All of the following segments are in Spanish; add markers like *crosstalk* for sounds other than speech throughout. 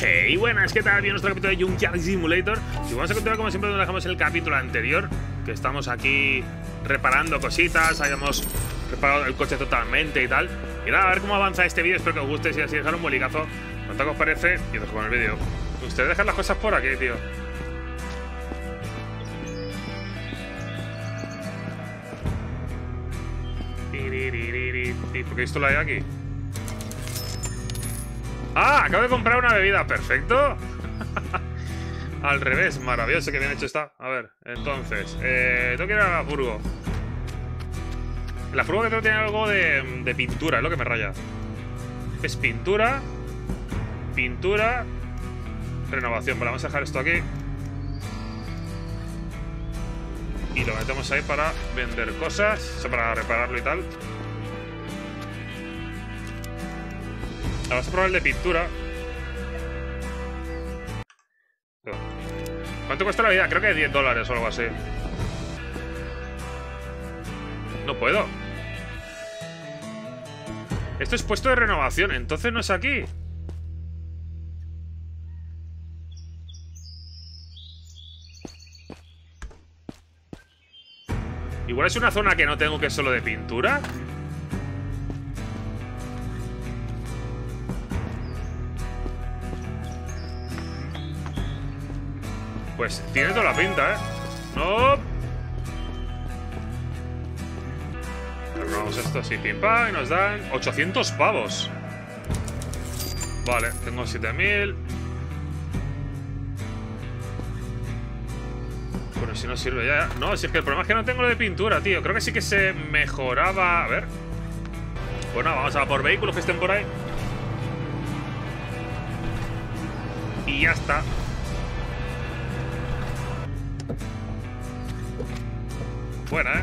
Hey, buenas, ¿qué tal? Bien nuestro capítulo de Junkyard Simulator. Y vamos a continuar como siempre donde dejamos el capítulo anterior, que estamos aquí reparando cositas, hayamos reparado el coche totalmente y tal. Y nada, a ver cómo avanza este vídeo, espero que os guste, si así dejar un bolicazo, cuánto os parece, y os con el vídeo. Ustedes dejan las cosas por aquí, tío. ¿Por qué esto lo hay aquí? ¡Ah! Acabo de comprar una bebida. ¡Perfecto! *laughs* Al revés. Maravilloso que bien hecho está. A ver, entonces. Eh, tengo que ir a la furgo. La furgo que tengo tiene algo de, de pintura. Es lo que me raya. Es pintura. Pintura. Renovación. Vale, vamos a dejar esto aquí. Y lo metemos ahí para vender cosas. O sea, para repararlo y tal. Vamos a probar el de pintura. ¿Cuánto cuesta la vida? Creo que 10 dólares o algo así. No puedo. Esto es puesto de renovación, entonces no es aquí. Igual es una zona que no tengo que es solo de pintura. Pues tiene toda la pinta, ¿eh? ¡No! Vamos esto así, pim pam, y nos dan 800 pavos. Vale, tengo 7000. Bueno, si no sirve ya. No, si es que el problema es que no tengo lo de pintura, tío. Creo que sí que se mejoraba. A ver. Bueno, vamos a por vehículos que estén por ahí. Y ya está. Buena, ¿eh?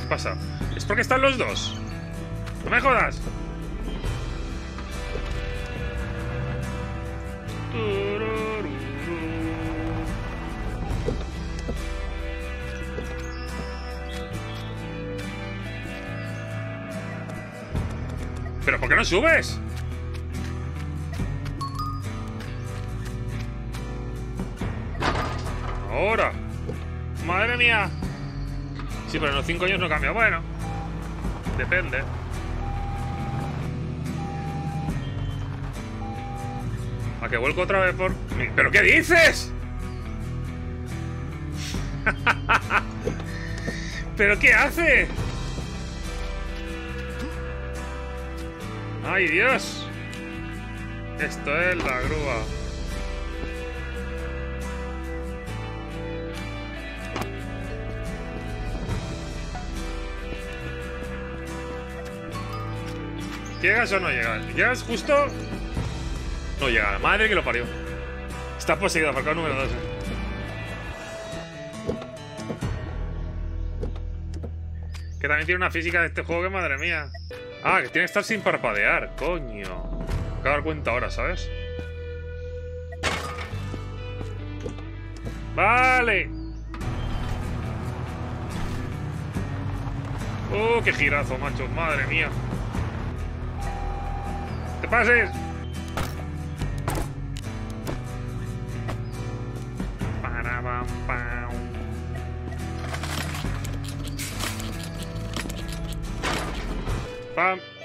¿Qué pasa? ¿Es porque están los dos? ¡No me jodas! ¿Pero por qué no subes? Ahora. Madre mía. Sí, pero en los cinco años no cambia. Bueno. Depende. ¿A que vuelco otra vez por...? ¿Pero qué dices? *laughs* ¿Pero qué hace? ¡Ay, Dios! Esto es la grúa. ¿Llegas o no llegas? ¿Llegas justo? No llega. Madre que lo parió. Está poseído, falcón número 2. Que también tiene una física de este juego que madre mía. Ah, que tiene que estar sin parpadear, coño. Me acabo de dar cuenta ahora, ¿sabes? Vale. ¡Oh, qué girazo, macho! ¡Madre mía! ¡Te pases! Para, pam. Pam.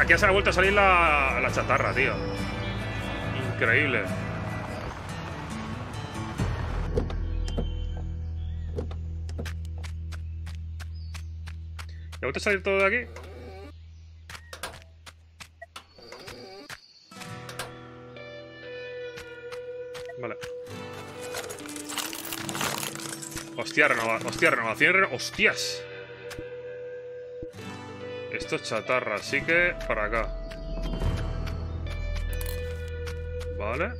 Aquí se ha vuelto a salir la, chatarra, tío. Increíble. ¿Ya ha vuelto a salir todo de aquí? Vale. Hostia, renova... Hostia, renovación reno... ¡Hostias! Chatarra, así que para acá. Vale.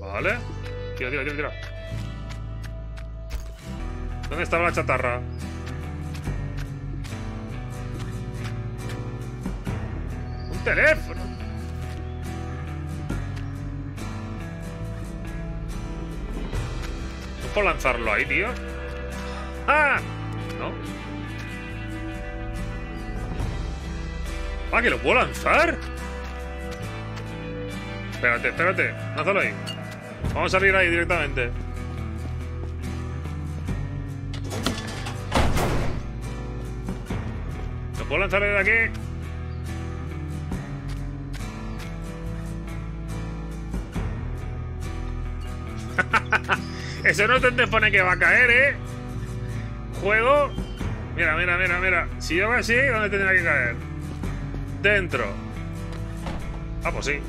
Vale. Tira, tira, tira, tira. ¿Dónde estaba la chatarra? Un teléfono. Puedo lanzarlo ahí, tío? ¡Ah! ¿No? ¡Ah, que lo puedo lanzar! Espérate, espérate. Lánzalo ahí. Vamos a salir ahí directamente. ¿Lo puedo lanzar desde aquí? Eso no te pone que va a caer, ¿eh? Juego. Mira, mira, mira, mira. Si yo así, ¿dónde tendría que caer? Dentro. Ah, pues sí.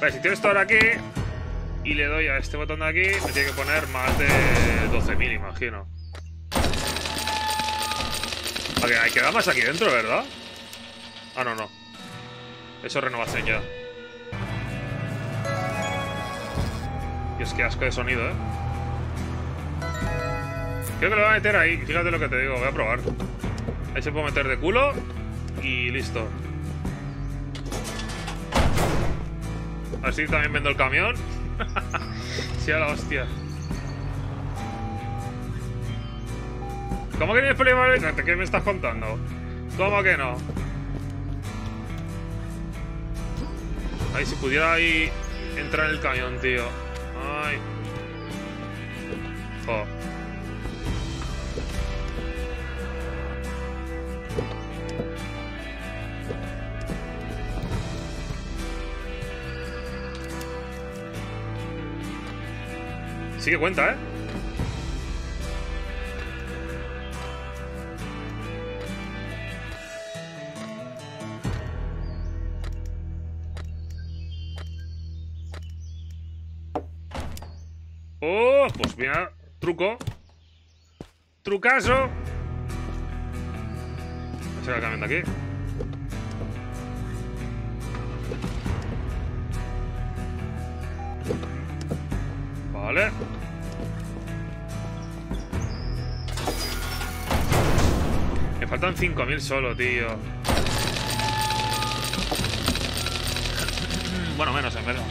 Vale, si tiro esto ahora aquí y le doy a este botón de aquí, me tiene que poner más de 12.000, imagino. Vale, hay que dar más aquí dentro, ¿verdad? Ah, no, no. Eso es renovación ya. Y es que asco de sonido, ¿eh? Creo que lo voy a meter ahí. Fíjate lo que te digo. Voy a probar. Ahí se puede meter de culo. Y listo. Así también vendo el camión. *laughs* sí, a la hostia. ¿Cómo que tienes problema? ¿Qué me estás contando? ¿Cómo que no? Ay, si pudiera ahí entrar en el camión, tío. Ay. Sí que cuenta, ¿eh? Oh, pues mira, truco. Trucaso. Se va cambiando aquí. Vale. Me faltan 5.000 solo, tío. Bueno, menos en verdad.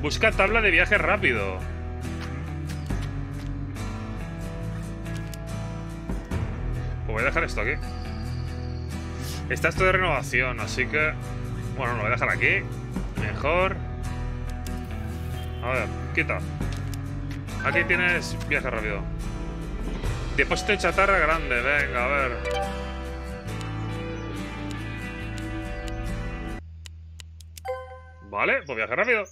Busca tabla de viaje rápido. Voy a dejar esto aquí. Está esto de renovación, así que... Bueno, lo voy a dejar aquí. Mejor. A ver, quita. Aquí tienes viaje rápido. Depósito de chatarra grande, venga, a ver. Vale, pues viaje rápido.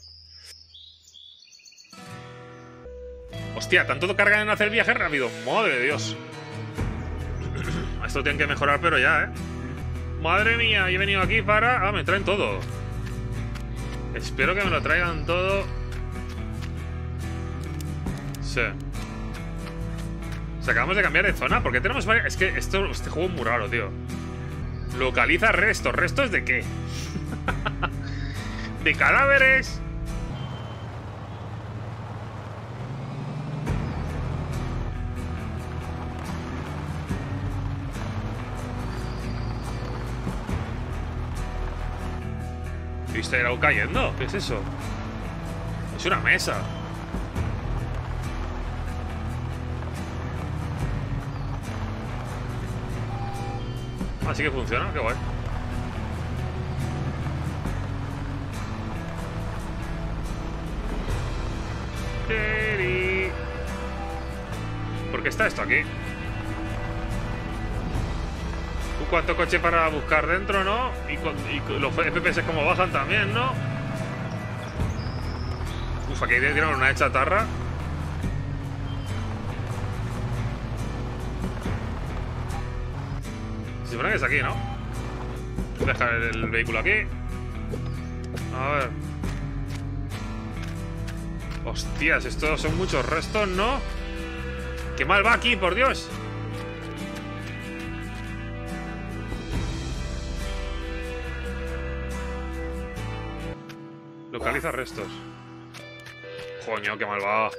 Hostia, tanto cargan en hacer viaje rápido. Madre de Dios. Esto tienen que mejorar, pero ya, ¿eh? Madre mía, he venido aquí para... Ah, me traen todo. Espero que me lo traigan todo. Sí. O acabamos de cambiar de zona. ¿Por qué tenemos varias...? Es que esto, este juego es muy raro, tío. Localiza restos. ¿Restos de qué? *laughs* ¿De cadáveres? ¿Viste algo cayendo? ¿Qué es eso? Es una mesa. Así que funciona, qué guay. ¿Por qué está esto aquí? cuantos coches para buscar dentro, ¿no? Y, con, y los FPS como bajan también, ¿no? Uf, aquí tienen una de chatarra. Se supone que es aquí, ¿no? Dejar el vehículo aquí. A ver. Hostias, estos son muchos restos, ¿no? ¡Qué mal va aquí, por Dios! Localiza restos. Coño, qué mal va.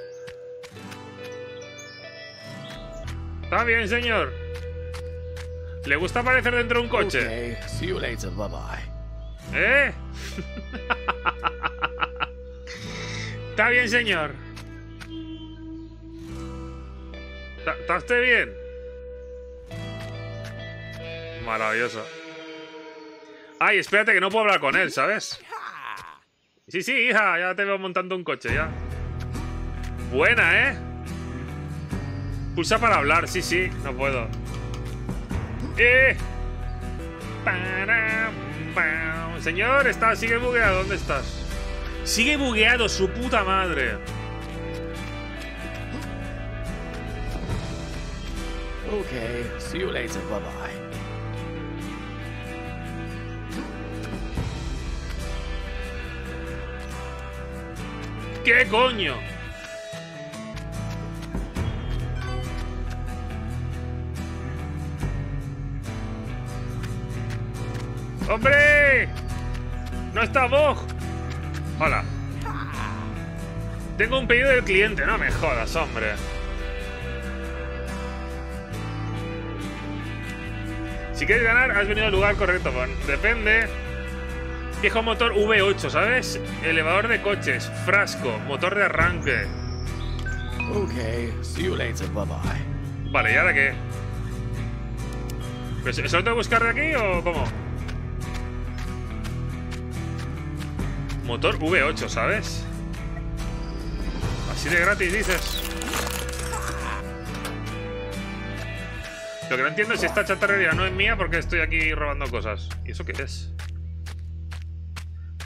Está bien, señor. ¿Le gusta aparecer dentro de un coche? Okay, see you later, bye bye. ¿Eh? Está bien, señor. ¿Está- ¿Está usted bien? Maravilloso. Ay, espérate que no puedo hablar con él, ¿sabes? Sí, sí, hija, ya te veo montando un coche, ya. Buena, ¿eh? Pulsa para hablar, sí, sí, no puedo. ¡Eh! Señor, está, sigue bugueado, ¿dónde estás? Sigue bugueado, su puta madre. Okay, see you later, bye bye. ¿Qué coño? ¡Hombre! ¡No está Bog! Hola. Tengo un pedido del cliente, no me jodas, hombre. Si quieres ganar, has venido al lugar correcto. Bueno, depende. Viejo motor V8, ¿sabes? Elevador de coches, frasco, motor de arranque. Okay, see you later, bye bye. Vale, ¿y ahora qué? ¿Pero ¿Eso lo tengo que buscar de aquí o cómo? Motor V8, ¿sabes? Así de gratis, dices. Lo que no entiendo es si esta chatarrería no es mía porque estoy aquí robando cosas. ¿Y eso qué es?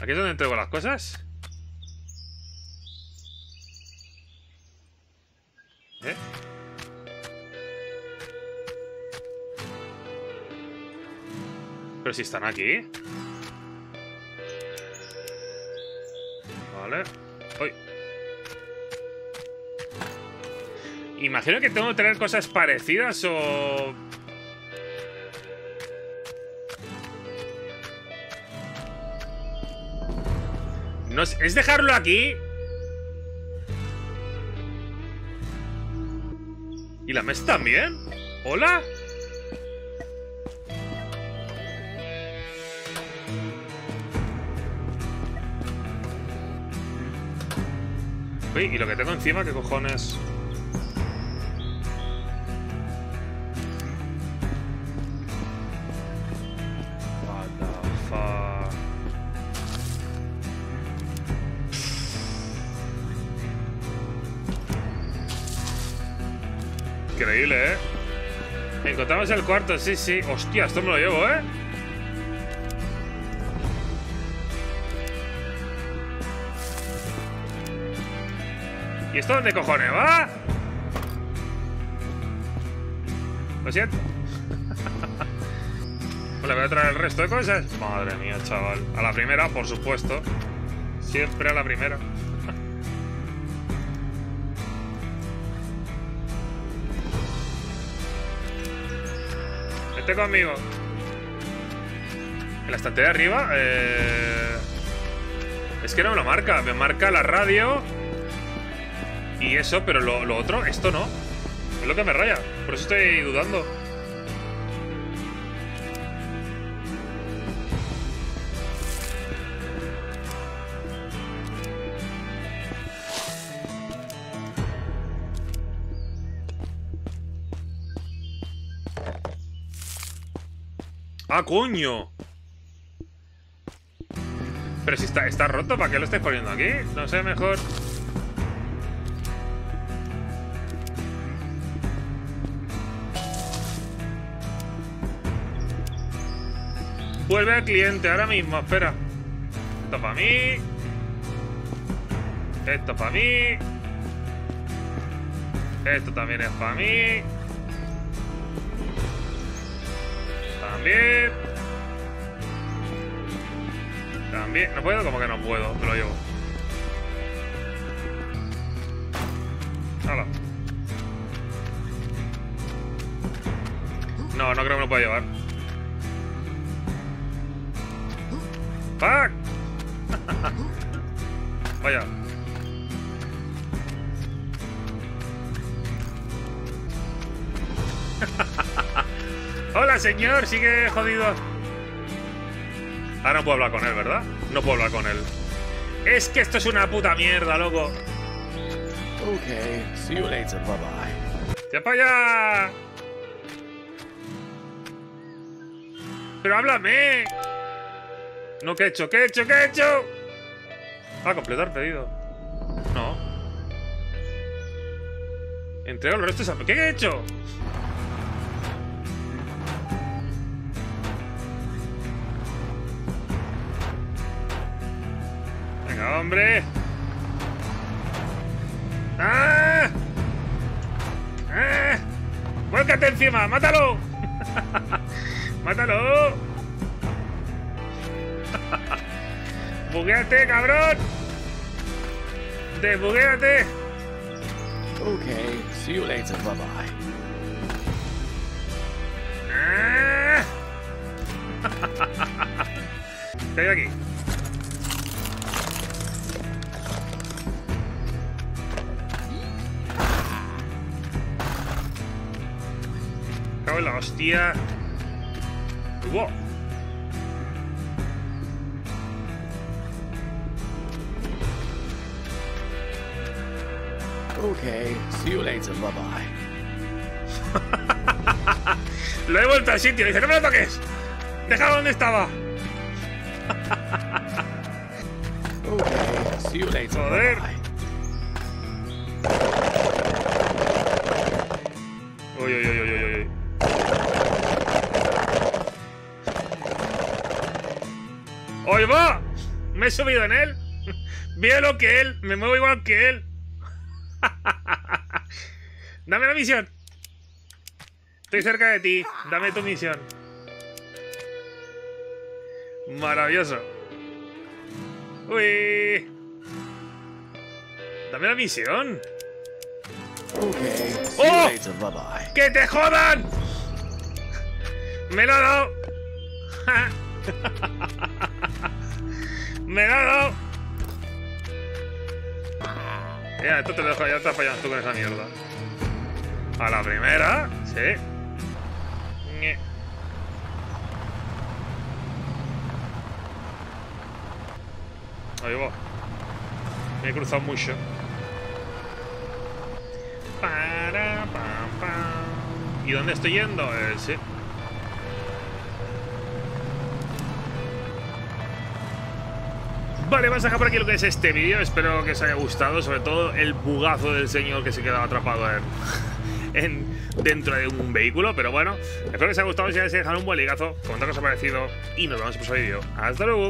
¿Aquí es donde entrego las cosas? ¿Eh? Pero si están aquí. Vale. Uy. Imagino que tengo que tener cosas parecidas o... No sé, ¿Es dejarlo aquí? ¿Y la mesa también? ¿Hola? Uy, ¿y lo que tengo encima? ¿Qué cojones? Increíble, ¿eh? Encontramos el cuarto, sí, sí. Hostia, esto me lo llevo, ¿eh? ¿Y esto dónde cojones va? Lo siento. *laughs* Pues le voy a traer el resto de cosas. Madre mía, chaval. A la primera, por supuesto. Siempre a la primera. Vete conmigo. En la estantería de arriba. eh, Es que no me lo marca. Me marca la radio. Y eso, pero lo, lo otro, esto no. Es lo que me raya. Por eso estoy dudando. ¡Ah, coño! Pero si está, está roto, ¿para qué lo estáis poniendo aquí? No sé, mejor... Vuelve al cliente ahora mismo, espera. Esto para mí. Esto para mí. Esto también es para mí. También. ¿No puedo? Como que no puedo. Me lo llevo. Hala. No, no creo que me lo pueda llevar. ¡Fuck! *laughs* Vaya. Hola, señor. Sigue jodido. Ahora no puedo hablar con él, ¿verdad? No puedo hablar con él. Es que esto es una puta mierda, loco. Okay, see you later. Bye bye. ¡Ya para allá! ¡Pero háblame! No, ¿qué he hecho? ¿Qué he hecho? ¿Qué he hecho? Ah, completar pedido. No. Entrego los restos a... ¿Qué he hecho? Hombre. ¡Ah! ¡Ah! ¡Vuélcate encima! ¡Mátalo! *laughs* ¡Mátalo! *laughs* ¡Bugueate, cabrón! ¡Desbuguéate! Okay, see you later. Bye bye. ¡Ah! *laughs* ¿Qué hay aquí? Cago en la hostia. ¡Wow! Okay, see you later. Bye bye. *laughs* Lo he vuelto al sitio. Dice, no me lo toques. Déjalo donde estaba. Okay, see you later. Joder. Bye bye. Me he subido en él. Veo lo que él. Me muevo igual que él. *laughs* Dame la misión. Estoy cerca de ti. Dame tu misión. Maravilloso. Uy. Dame la misión. Okay, Oh! you later. Bye bye. ¡Que te jodan! ¡Me lo ha dado! *laughs* ¡Me! Ya, esto te lo dejo, ya te fallado tú con esa mierda. A la primera, sí. Ñe. Ahí va. Me he cruzado mucho. Para, pam, pam. ¿Y dónde estoy yendo? Eh, sí. Vale, vamos a dejar por aquí lo que es este vídeo. Espero que os haya gustado, sobre todo el bugazo del señor que se quedaba atrapado en, *laughs* en- dentro de un vehículo. Pero bueno, espero que os haya gustado. Si os haya dejado un buen ligazo, comentar qué os ha parecido y nos vemos en el próximo vídeo. ¡Hasta luego!